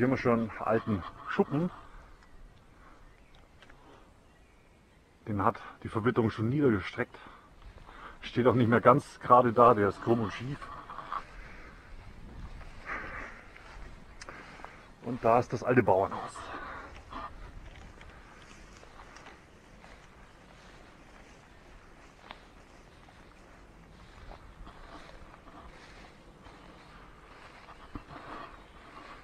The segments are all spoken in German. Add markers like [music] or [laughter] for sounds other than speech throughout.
Hier haben wir schon einen alten Schuppen. Den hat die Verwitterung schon niedergestreckt. Steht auch nicht mehr ganz gerade da, der ist krumm und schief. Und da ist das alte Bauernhaus.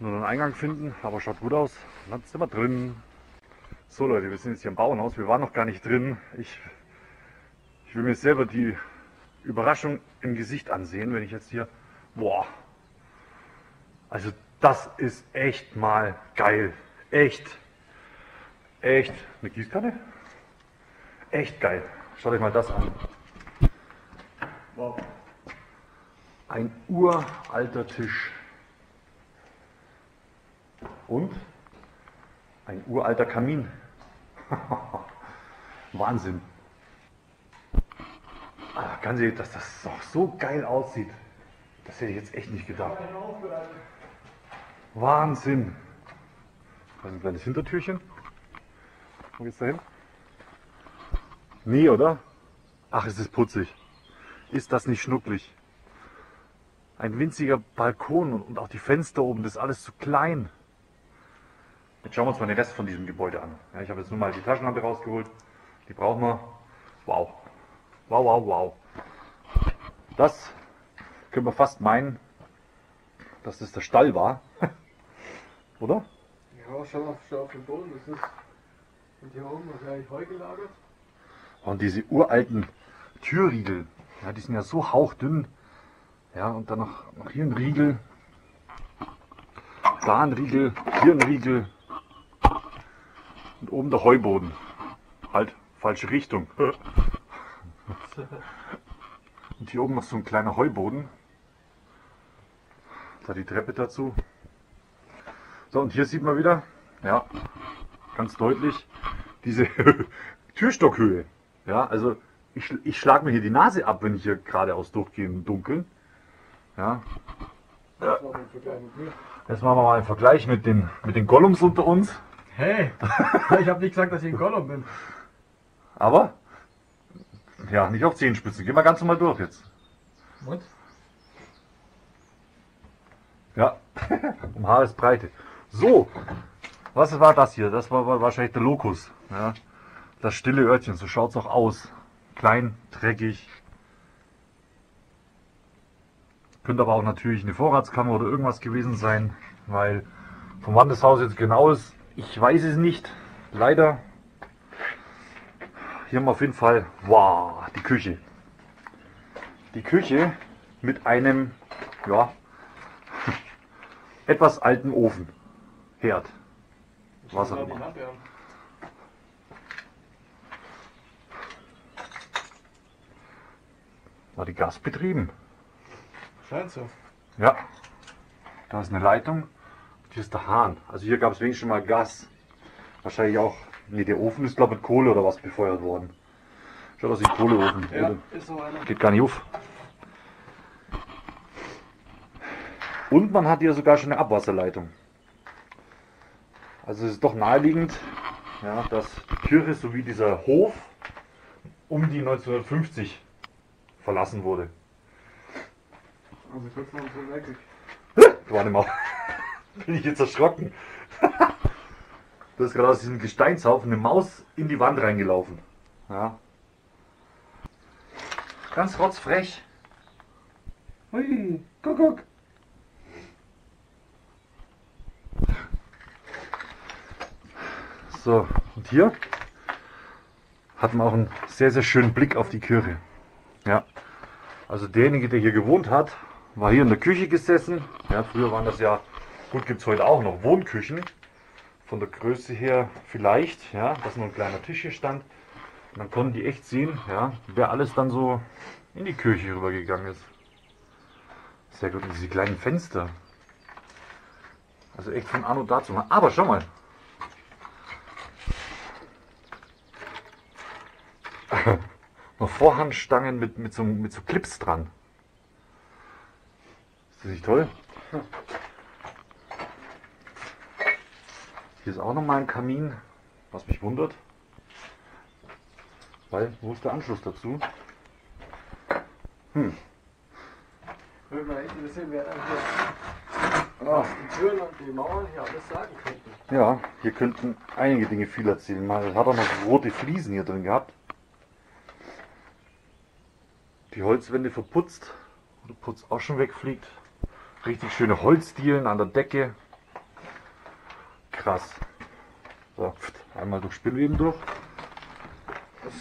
Nur einen Eingang finden, aber schaut gut aus. Dann sind wir drin. So Leute, wir sind jetzt hier im Bauernhaus. Wir waren noch gar nicht drin. Ich, ich will mir selber die Überraschung im Gesicht ansehen, wenn ich jetzt hier. Boah. Also das ist echt mal geil. Echt. Echt. Eine Gießkanne? Echt geil. Schaut euch mal das an. Wow. Ein uralter Tisch. Und ein uralter Kamin. [laughs] Wahnsinn. Ah, ganz ehrlich, dass das auch so geil aussieht. Das hätte ich jetzt echt nicht gedacht. Wahnsinn. Da ist ein kleines Hintertürchen. Wo geht's da hin? Nee, oder? Ach, es ist putzig. Ist das nicht schnucklig? Ein winziger Balkon und auch die Fenster oben, das ist alles zu klein. Jetzt schauen wir uns mal den Rest von diesem Gebäude an. Ja, ich habe jetzt nur mal die Taschenlampe rausgeholt. Die brauchen wir. Wow. Wow, wow, wow. Das können wir fast meinen, dass das der Stall war. [laughs] Oder? Ja, schau auf, schau auf den Boden, das ist. Und hier oben wahrscheinlich Heu gelagert. Und diese uralten Türriegel, ja, die sind ja so hauchdünn. Ja, und dann noch, noch hier ein Riegel. Da ein Riegel, hier ein Riegel. Und oben der Heuboden. Halt, falsche Richtung. [laughs] Und hier oben noch so ein kleiner Heuboden. Da die Treppe dazu. So, und hier sieht man wieder, ja, ganz deutlich, diese [laughs] Türstockhöhe. Ja, also ich, ich schlage mir hier die Nase ab, wenn ich hier geradeaus durchgehe im Dunkeln. Ja. Das machen wir mal einen Vergleich mit den, mit den Gollums unter uns. Hey! ich habe nicht gesagt, dass ich ein Gollum bin. Aber, ja, nicht auf Zehenspitzen. Gehen wir ganz normal durch jetzt. Und? Ja, [laughs] um Haaresbreite. So, was war das hier? Das war wahrscheinlich der Lokus. Ja, das stille Örtchen, so schaut es auch aus. Klein, dreckig. Könnte aber auch natürlich eine Vorratskammer oder irgendwas gewesen sein, weil vom wann das Haus jetzt genau ist, ich weiß es nicht. Leider. Hier haben wir auf jeden Fall, wow, die Küche. Die Küche mit einem, ja, [laughs] etwas alten Ofen. Herd. Wasser. Die Lampe an. War die Gas betrieben? Scheint so. Ja. Da ist eine Leitung. Hier ist der Hahn. Also hier gab es wenigstens schon mal Gas. Wahrscheinlich auch. Nee, der Ofen ist glaube ich mit Kohle oder was befeuert worden. Schaut aus wie Kohleofen. Ja, ist so einer. Geht gar nicht auf. Und man hat hier sogar schon eine Abwasserleitung. Also es ist doch naheliegend, ja, dass die Kirche sowie dieser Hof um die 1950 verlassen wurde. Also kurz noch so weg. Warte mal. Bin ich jetzt erschrocken. [laughs] Da ist gerade aus diesem Gesteinshaufen eine Maus in die Wand reingelaufen. Ja. Ganz rotzfrech. Hui, guck, guck. So, und hier hat man auch einen sehr, sehr schönen Blick auf die Kirche. Ja. Also derjenige, der hier gewohnt hat, war hier in der Küche gesessen. Ja, früher waren das ja, gut gibt es heute auch noch Wohnküchen. Von der Größe her vielleicht, ja, dass nur ein kleiner Tisch hier stand. Dann konnten die echt sehen, ja, wer alles dann so in die Kirche rübergegangen ist. Sehr gut, diese kleinen Fenster. Also echt von Anno dazu. Aber schau mal. [laughs] Noch Vorhandstangen mit, mit, so, mit so Clips dran. Ist das nicht toll? Hier ist auch nochmal ein Kamin, was mich wundert. Weil, wo ist der Anschluss dazu? Hm. Würde echt interessieren, wer dann hier was die Türen und die Mauern hier alles sagen könnten. Ja, hier könnten einige Dinge viel erzählen. Mal hat er noch rote Fliesen hier drin gehabt. Die Holzwände verputzt, wo der Putz auch schon wegfliegt. Richtig schöne Holzdielen an der Decke. Krass. So, einmal durch Spinnweben durch.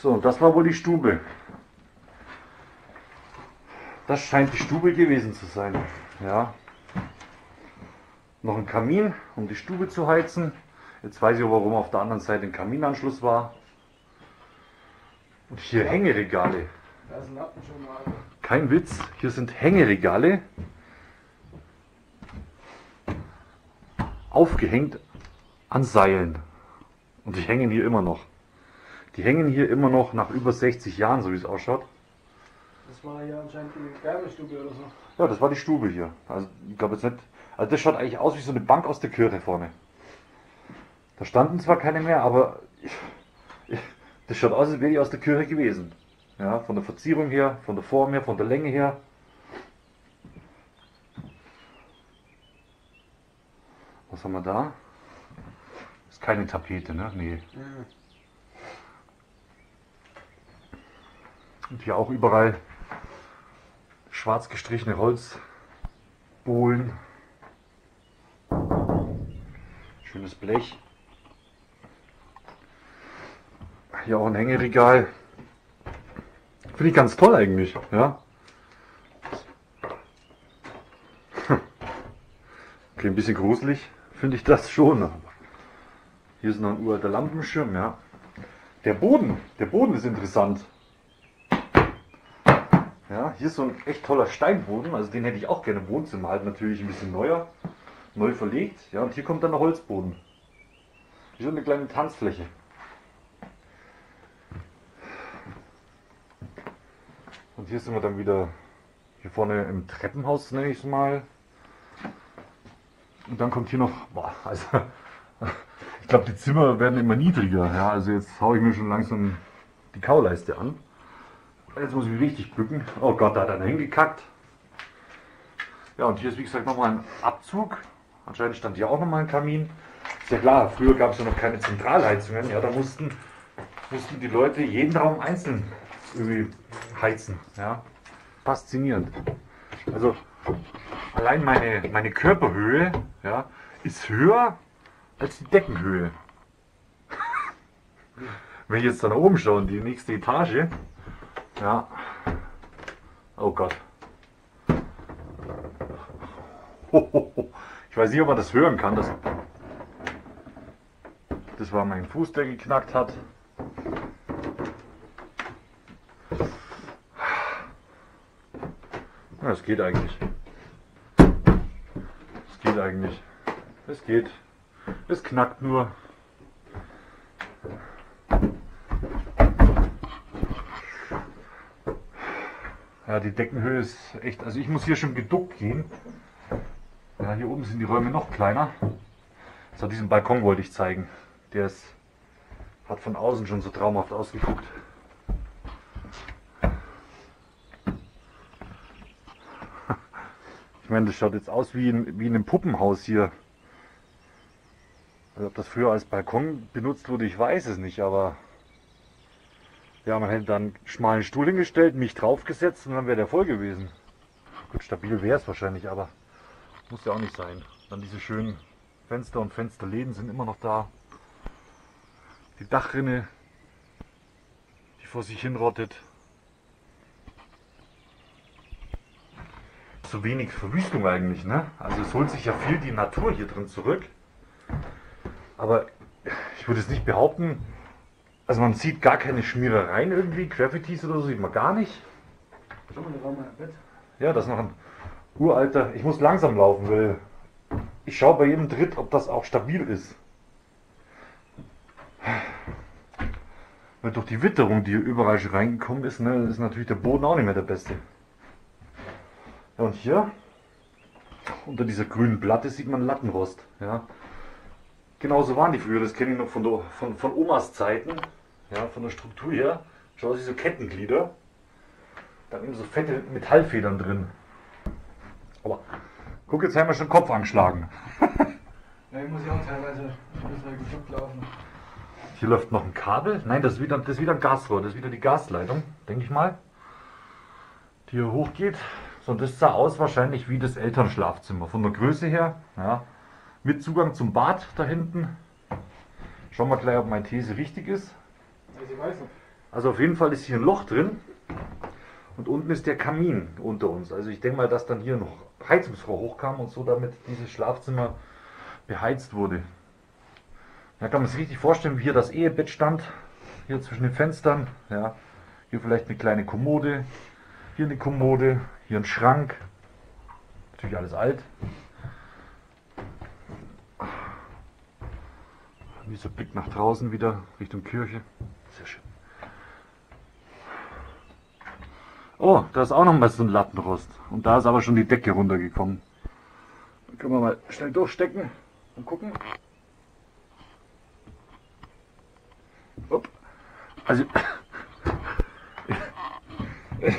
So, das war wohl die Stube. Das scheint die Stube gewesen zu sein. Ja. Noch ein Kamin, um die Stube zu heizen. Jetzt weiß ich auch, warum auf der anderen Seite ein Kaminanschluss war. Und hier Hängeregale. Kein Witz, hier sind Hängeregale. Aufgehängt an Seilen. Und die hängen hier immer noch. Die hängen hier immer noch nach über 60 Jahren, so wie es ausschaut. Das war hier anscheinend die Wärmestube oder so. Ja, das war die Stube hier. Also ich glaube jetzt nicht. Also das schaut eigentlich aus wie so eine Bank aus der Kirche vorne. Da standen zwar keine mehr, aber [laughs] das schaut aus, als wäre die aus der Kirche gewesen. Ja, von der Verzierung her, von der Form her, von der Länge her. Was haben wir da? Ist keine Tapete, ne? Nee. Und hier auch überall schwarz gestrichene Holzbohlen. Schönes Blech. Hier auch ein Hängeregal. Finde ich ganz toll eigentlich, ja. [laughs] Okay, ein bisschen gruselig finde ich das schon. aber Hier ist noch ein uralter Lampenschirm, ja. Der Boden, der Boden ist interessant. Ja, hier ist so ein echt toller Steinboden, also den hätte ich auch gerne im Wohnzimmer, halt natürlich ein bisschen neuer, neu verlegt. Ja, und hier kommt dann der Holzboden. Wie so eine kleine Tanzfläche. Und hier sind wir dann wieder hier vorne im Treppenhaus, nenne ich es mal. Und dann kommt hier noch, boah, also ich glaube, die Zimmer werden immer niedriger. Ja, also jetzt haue ich mir schon langsam die Kauleiste an. Jetzt muss ich mich richtig bücken. Oh Gott, da hat einer hingekackt. Ja, und hier ist wie gesagt nochmal ein Abzug. Anscheinend stand hier auch nochmal ein Kamin. Ist ja klar, früher gab es ja noch keine Zentralheizungen. Ja, da mussten, mussten die Leute jeden Raum einzeln irgendwie heizen. Ja, faszinierend. Also allein meine, meine Körperhöhe ja, ist höher als die Deckenhöhe. Wenn ich jetzt da nach oben schaue, die nächste Etage, ja. Oh Gott. Ich weiß nicht, ob man das hören kann. Das, das war mein Fuß, der geknackt hat. Es geht eigentlich. Es geht eigentlich. Es geht. Es knackt nur. Ja, die Deckenhöhe ist echt. Also ich muss hier schon geduckt gehen. Ja, hier oben sind die Räume noch kleiner. So, diesen Balkon wollte ich zeigen. Der ist, hat von außen schon so traumhaft ausgeguckt. [laughs] Ich meine, das schaut jetzt aus wie in, wie in einem Puppenhaus hier. Also ob das früher als Balkon benutzt wurde, ich weiß es nicht, aber ja, man hätte dann einen schmalen Stuhl hingestellt, mich draufgesetzt und dann wäre der voll gewesen. Gut, stabil wäre es wahrscheinlich, aber muss ja auch nicht sein. Dann diese schönen Fenster und Fensterläden sind immer noch da. Die Dachrinne, die vor sich hin rottet. So wenig Verwüstung eigentlich, ne? Also es holt sich ja viel die Natur hier drin zurück. Aber ich würde es nicht behaupten, also man sieht gar keine Schmierereien irgendwie, Graffitis oder so sieht man gar nicht. Schau mal, da war mein Bett. Ja, das ist noch ein uralter. Ich muss langsam laufen, weil ich schaue bei jedem Tritt, ob das auch stabil ist. Weil durch die Witterung, die hier überall schon reingekommen ist, ne, ist natürlich der Boden auch nicht mehr der beste. Ja, und hier unter dieser grünen Platte sieht man Lattenrost. Ja. Genauso waren die früher, das kenne ich noch von, der, von, von Omas Zeiten, ja, von der Struktur her. Schau, das sind so Kettenglieder. Da haben so fette Metallfedern drin. Aber guck, jetzt haben wir schon Kopf angeschlagen. [laughs] Ja, ich muss ja auch teilweise ein bisschen gejuckt laufen. Hier läuft noch ein Kabel. Nein, das ist wieder, das ist wieder ein Gasrohr, das ist wieder die Gasleitung, denke ich mal. Die hier hochgeht. So, und das sah aus wahrscheinlich wie das Elternschlafzimmer. Von der Größe her, ja. Mit Zugang zum Bad da hinten. Schauen wir gleich, ob meine These richtig ist. Also auf jeden Fall ist hier ein Loch drin. Und unten ist der Kamin unter uns. Also ich denke mal, dass dann hier noch Heizungsrohr hochkam und so damit dieses Schlafzimmer beheizt wurde. Da kann man sich richtig vorstellen, wie hier das Ehebett stand. Hier zwischen den Fenstern. Ja. Hier vielleicht eine kleine Kommode. Hier eine Kommode. Hier ein Schrank. Natürlich alles alt. Dieser Blick nach draußen wieder Richtung Kirche. Sehr schön. Oh, da ist auch noch mal so ein Lattenrost. Und da ist aber schon die Decke runtergekommen. Dann können wir mal schnell durchstecken und gucken. Upp. Also, [laughs]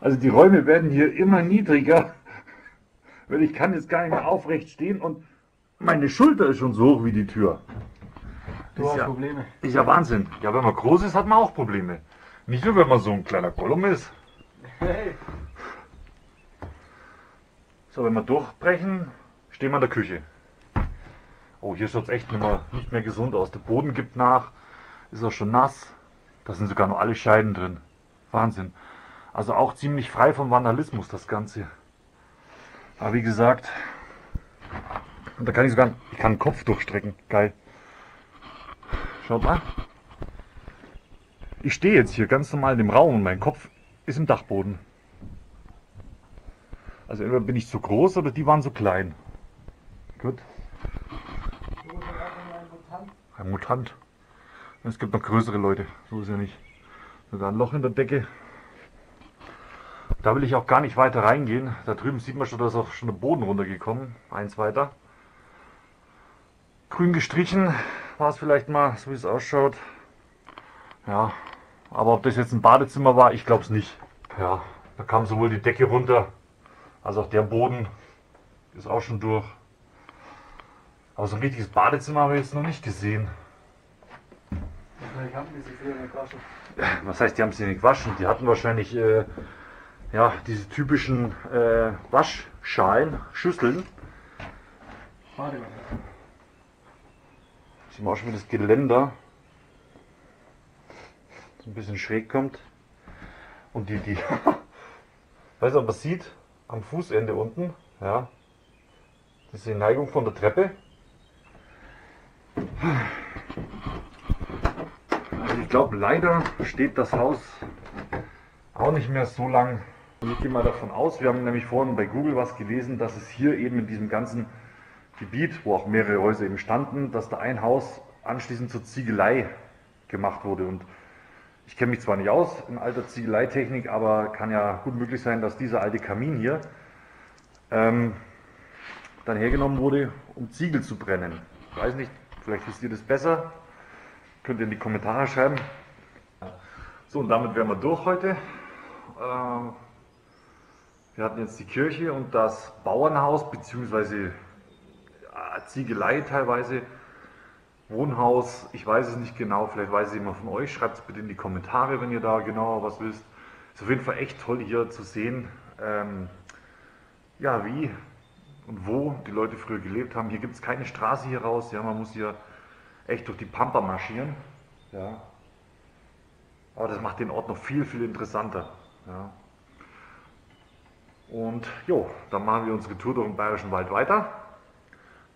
also die Räume werden hier immer niedriger. Weil ich kann jetzt gar nicht mehr aufrecht stehen und meine Schulter ist schon so hoch wie die Tür. Du Ist hast ja- Probleme. Ist ja Wahnsinn. Ja, wenn man groß ist, hat man auch Probleme. Nicht nur, wenn man so ein kleiner Gollum ist. Hey, So, wenn wir durchbrechen, stehen wir in der Küche. Oh, hier schaut es echt nicht mehr, nicht mehr gesund aus. Der Boden gibt nach, ist auch schon nass. Da sind sogar noch alle Scheiden drin. Wahnsinn. Also auch ziemlich frei von Vandalismus das Ganze. Aber wie gesagt, und da kann ich sogar, ich kann den Kopf durchstrecken. Geil. Schaut mal. Ich stehe jetzt hier ganz normal in dem Raum und mein Kopf ist im Dachboden. Also entweder bin ich zu groß oder die waren zu klein. Gut. ein Mutant. Es gibt noch größere Leute. So ist ja nicht. Sogar ein Loch in der Decke. Da will ich auch gar nicht weiter reingehen. Da drüben sieht man schon, da ist auch schon der Boden runtergekommen. Eins weiter. Grün gestrichen war es vielleicht mal, so wie es ausschaut. Ja, aber ob das jetzt ein Badezimmer war, ich glaube es nicht. Ja, da kam sowohl die Decke runter, als auch der Boden ist auch schon durch. Aber so ein richtiges Badezimmer habe ich jetzt noch nicht gesehen. Haben die sich nicht gewaschen. Was heißt, die haben sie nicht gewaschen? Die hatten wahrscheinlich äh, ja, diese typischen äh, Waschschalen, Schüsseln. Mal. Sieht man auch schon, wie das Geländer ein bisschen schräg kommt. Und die, die, [laughs] weiß man sieht, am Fußende unten, ja, diese Neigung von der Treppe. Also ich glaube, leider steht das Haus auch nicht mehr so lang. Ich gehe mal davon aus, wir haben nämlich vorhin bei Google was gelesen, dass es hier eben in diesem ganzen Gebiet, wo auch mehrere Häuser eben standen, dass da ein Haus anschließend zur Ziegelei gemacht wurde. Und ich kenne mich zwar nicht aus in alter Ziegeleitechnik, aber kann ja gut möglich sein, dass dieser alte Kamin hier ähm, dann hergenommen wurde, um Ziegel zu brennen. Ich weiß nicht, vielleicht wisst ihr das besser. Könnt ihr in die Kommentare schreiben. So, und damit wären wir durch heute. Ähm, wir hatten jetzt die Kirche und das Bauernhaus, beziehungsweise Ziegelei teilweise, Wohnhaus, ich weiß es nicht genau, vielleicht weiß es jemand von euch, schreibt es bitte in die Kommentare, wenn ihr da genauer was wisst. Ist auf jeden Fall echt toll hier zu sehen, ähm, ja, wie und wo die Leute früher gelebt haben. Hier gibt es keine Straße hier raus, ja, man muss hier echt durch die Pampa marschieren. Ja. Aber das macht den Ort noch viel, viel interessanter. Ja. Und jo, dann machen wir unsere Tour durch den Bayerischen Wald weiter.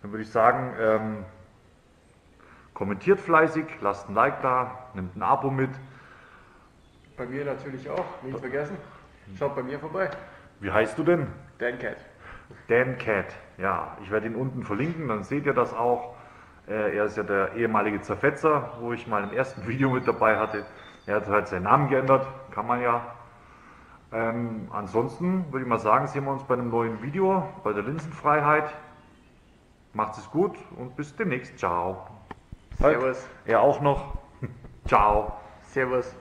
Dann würde ich sagen, ähm, kommentiert fleißig, lasst ein Like da, nimmt ein Abo mit. Bei mir natürlich auch, nicht vergessen. Schaut bei mir vorbei. Wie heißt du denn? Dan Cat. Dan Cat. Ja, ich werde ihn unten verlinken, dann seht ihr das auch. Äh, er ist ja der ehemalige Zerfetzer, wo ich mal im ersten [laughs] Video mit dabei hatte. Er hat halt seinen Namen geändert, kann man ja. Ähm, ansonsten würde ich mal sagen, sehen wir uns bei einem neuen Video, bei der Linsenfreiheit. Macht es gut und bis demnächst. Ciao. Servus. Er auch noch. [laughs] Ciao. Servus.